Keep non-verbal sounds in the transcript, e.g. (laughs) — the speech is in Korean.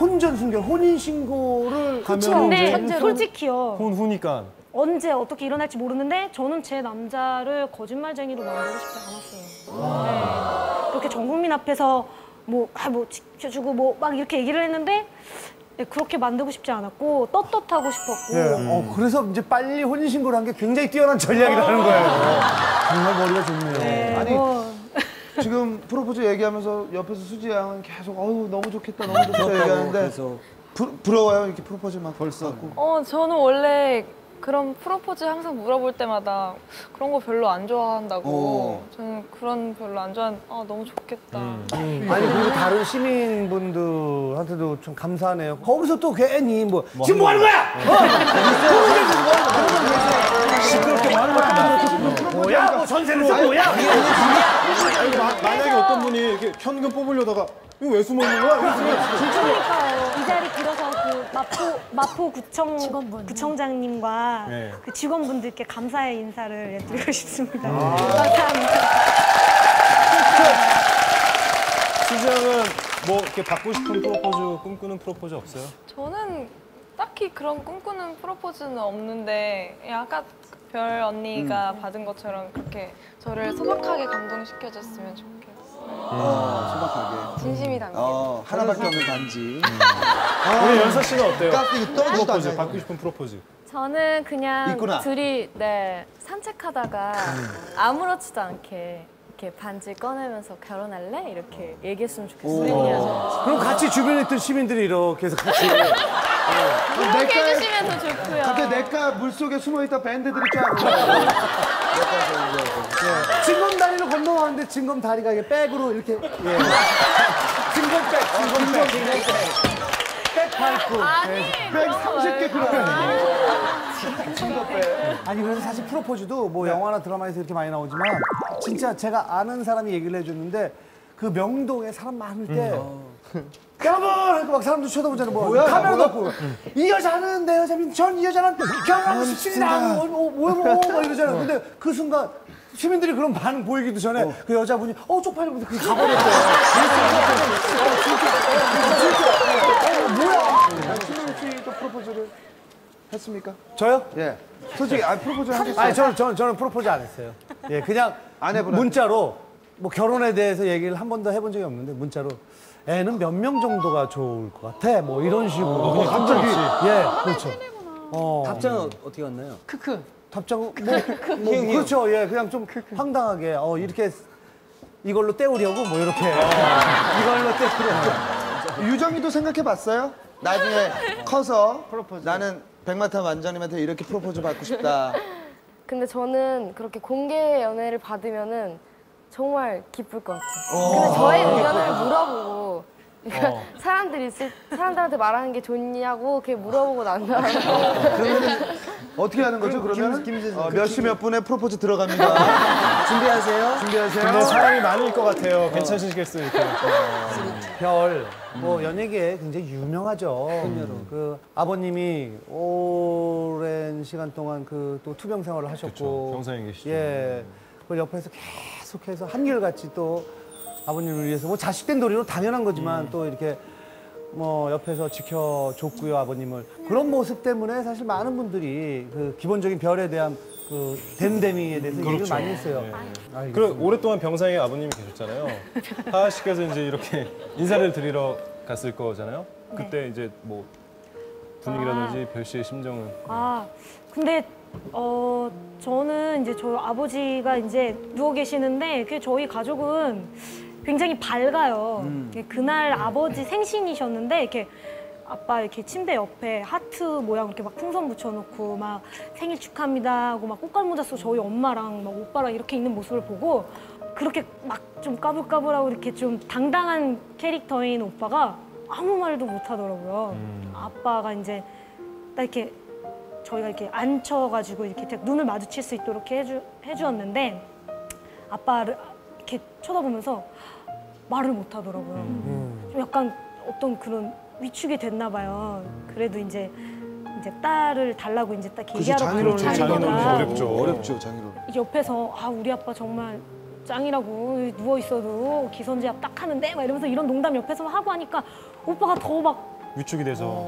혼전 순결, 혼인 신고를 그쵸. 가면 근데 이제 솔직히요. 혼 후니까. 언제 어떻게 일어날지 모르는데 저는 제 남자를 거짓말쟁이로 만들고 싶지 않았어요. 네. 그렇게 전 국민 앞에서 뭐, 아, 뭐 지켜주고 뭐 막 이렇게 얘기를 했는데 네, 그렇게 만들고 싶지 않았고 떳떳하고 싶었고 예, 어, 그래서 이제 빨리 혼인 신고를 한 게 굉장히 뛰어난 전략이라는 거예요. 정말 머리가 좋네요. 네, 아니, 뭐, 지금 프로포즈 얘기하면서 옆에서 수지 양은 계속 어우 너무 좋겠다 너무 좋겠다. (laughs) 얘기하는데 그래서. 부, 부러워요 이렇게 프로포즈 막 벌써. 어, 저는 원래 그런 프로포즈 항상 물어볼 때마다 그런 거 별로 안 좋아한다고. 어. 저는 그런 별로 안 좋아한. 아 너무 좋겠다. 아니 그리고 다른 시민분들한테도 좀 감사하네요. 거기서 또 괜히 뭐, 지금 뭐 하는 거야? 어? 시끄럽게 말을 하 뭐야? 뭐 전세를 써 뭐야? 만약에 어떤 분이 이렇게 현금 뽑으려다가 이거 왜 숨어 있는 거야? 이랬으면 진짜 그러니까요. 이 자리 빌어서 그 마포 마포 구청 구청장님과 네. 그 직원분들께 감사의 인사를 드리고 싶습니다. 감사합니다. 수지양은 뭐 이렇게 받고 싶은 프로포즈, 꿈꾸는 프로포즈 없어요? 저는 딱히 그런 꿈꾸는 프로포즈는 없는데 그냥 아까 별 언니가 받은 것처럼 그렇게 저를 소박하게 감동시켜줬으면 좋겠어요. 어, 소박하게. 진심이 담긴. 어 하나밖에 없는 반지. 우리 연서 씨는 어때요? 깍두기 떨어지도 프로포즈, 않네 받고 싶은 프로포즈. 저는 그냥 있구나. 둘이 네 산책하다가 아무렇지도 않게 이렇게 반지 꺼내면서 결혼할래? 이렇게 얘기했으면 좋겠어요. 그럼 같이 주변에 있던 시민들이 이렇게 해서 같이. 그렇게 해주시면 더 좋고요. 갑자기 내가 물속에 숨어있다 밴드들이 쫙 (laughs) 건너가는데 징검다리가 이게 백으로 이렇게 예. 징검백, 징검백, 징검백. 백 밟고. 예. 백 30개 그러네 아니 그래서 사실 프로포즈도 뭐 영화나 드라마에서 이렇게 많이 나오지만 진짜 제가 아는 사람이 얘기를 해줬는데 그 명동에 사람 많을 때여 러분! 하고 막 사람들 쳐다보잖아요. 뭐 뭐야, 카메라 뭐야? 놓고 이 여자는 내 여자면 전이 여자는 결혼하고 싶습니다. 뭐, 뭐, 뭐, 뭐, 막 이러잖아요. 근데 그 순간 시민들이 그런 반응 보이기도 전에 그 여자분이 어 쪽팔리고 그 가버렸어요. 신동 씨도 프로포즈를 했습니까? 저요? 예 솔직히 아 프로포즈 하셨어요? 아니 저는 저는 저는 프로포즈 안 했어요. 예, 그냥 아내분한테? 문자로 뭐 결혼에 대해서 얘기를 한 번도 해본 적이 없는데 문자로 애는 몇 명 정도가 좋을 것 같아. 뭐 이런 식으로. 그냥 갑자기. 예, 그렇죠. 어, 답장은 어떻게 왔나요? 답장 뭐, 뭐 그렇죠. 예, 그냥 좀 황당하게 어 이렇게 이걸로 때우려고 뭐 이렇게 (laughs) 이걸로 때우려고. 유정이도 생각해 봤어요? 나중에 커서 나는 백마탄 완전님한테 이렇게 프로포즈 받고 싶다 (laughs) 근데 저는 그렇게 공개 연애를 받으면은 정말 기쁠 것 같아요. 근데 저의 의견을 물어보고 (laughs) 그러니까 사람들이 있을 사람들한테 말하는 게 좋냐고 그렇게 물어보고 난 다음에 그러면은 어떻게 하는 거죠 그러면? 어, 몇시 몇 분에 프로포즈 들어갑니다 (laughs) 준비하세요. 준비하세요 근데 사람이 많을 것 같아요. 괜찮으시겠어요? 이렇게. 별, 뭐 연예계에 굉장히 유명하죠. 그 아버님이 오랜 시간 동안 그 또 투병 생활을 하셨고, 병상에 계시죠. 예, 그걸 옆에서 계속해서 한결같이 또 아버님을 위해서 뭐 자식된 도리로 당연한 거지만 음. 또 이렇게 뭐 옆에서 지켜줬고요 아버님을 그런 모습 때문에 사실 많은 분들이 그 기본적인 별에 대한 그 댐댐이에 대해서 얘기를 그렇죠. 많이 했어요. 네. 알겠습니다. 그럼 오랫동안 병상에 아버님이 계셨잖아요. 하하 씨께서 이제 이렇게 인사를 드리러 갔을 거잖아요. 그때 이제 뭐 분위기라든지 별 씨의 심정은 아, 근데 어 저는 이제 저 아버지가 이제 누워 계시는데 그 저희 가족은 굉장히 밝아요. 그날 아버지 생신이셨는데 이렇게 아빠 이렇게 침대 옆에 하트 모양 이렇게 막 풍선 붙여놓고 막 생일 축하합니다 하고 막 꽃갈 모자 쓰고 저희 엄마랑 막 오빠랑 이렇게 있는 모습을 보고 그렇게 막 좀 까불까불하고 이렇게 좀 당당한 캐릭터인 오빠가 아무 말도 못 하더라고요. 아빠가 이제 딱 이렇게 저희가 이렇게 앉혀가지고 이렇게 딱 눈을 마주칠 수 있도록 해주, 해주었는데 아빠를 이렇게 쳐다보면서 말을 못 하더라고요. 좀 약간 어떤 그런 위축이 됐나 봐요. 그래도 이제 이제 딸을 달라고 이제 딱 얘기하러 장인어른 거다. 어렵죠. 어렵죠 장인어른 옆에서 아 우리 아빠 정말 짱이라고 누워 있어도 기선제압 딱 하는데 막 이러면서 이런 농담 옆에서 하고 하니까 오빠가 더 막 위축이 돼서